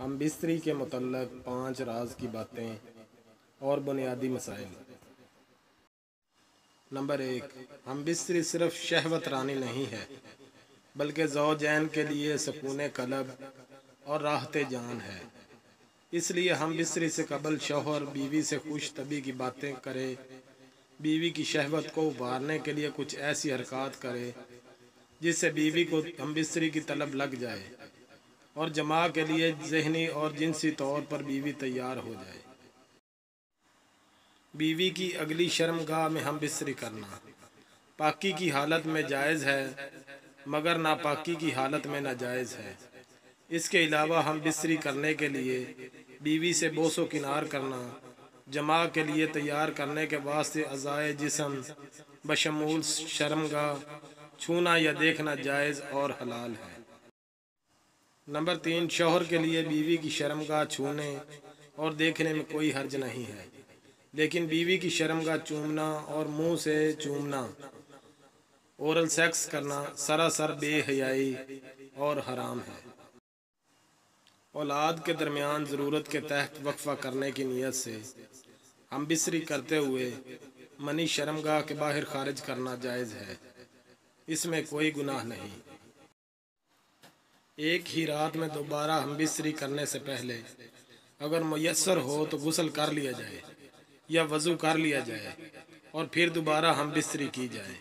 हम बिस्तरी के मतलब पाँच राज की बातें और बुनियादी मसाइल। नंबर एक, हम बिस्तरी सिर्फ़ शहवत रानी नहीं है, बल्कि जौजैन के लिए सकून कलब और राहत जान है। इसलिए हम बिस्तरी से कबल शोहर बीवी से खुश तबी की बातें करें, बीवी की शहवत को उभारने के लिए कुछ ऐसी हरकत करें, जिससे बीवी को हम बिस्तरी की तलब लग जाए। और जमा के लिए जहनी और जिनसी तौर पर बीवी तैयार हो जाए। बीवी की अगली शर्मगाह में हम बिस्तरी करना। पाकी की हालत में जायज़ है, मगर नापाकी की हालत में नाजायज़ है। इसके अलावा हम बिस्तरी करने के लिए बीवी से बोसो किनार करना, जमा के लिए तैयार करने के वास्ते अज़ाय जिसम, बशमूल शर्मगाह, छूना या देखना जायज़ और हलाल है। नंबर तीन, शोहर के लिए बीवी की शर्मगाह छूने और देखने में कोई हर्ज नहीं है। लेकिन बीवी की शर्मगाह चूमना और मुँह से चूमना ओरल सेक्स करना सरासर बेहयाई और हराम है। औलाद के दरमियान ज़रूरत के तहत वक्फा करने की नीयत से हम बिसरी करते हुए मनी शर्मगाह के बाहर खारिज करना जायज़ है। इसमें कोई गुनाह नहीं। एक ही रात में दोबारा हम बिस्तरी करने से पहले, अगर मैसर हो तो गुसल कर लिया जाए, या वज़ू कर लिया जाए, और फिर दोबारा हम बिस्तरी की जाए।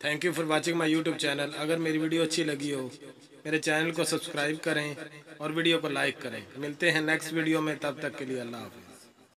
Thank you for watching my YouTube channel अगर मेरी वीडियो अच्छी लगी हो, मेरे चैनल को सब्सक्राइब करें और वीडियो को लाइक करें। मिलते हैं नेक्स्ट वीडियो में, तब तक के लिए अल्लाह हाफिज़।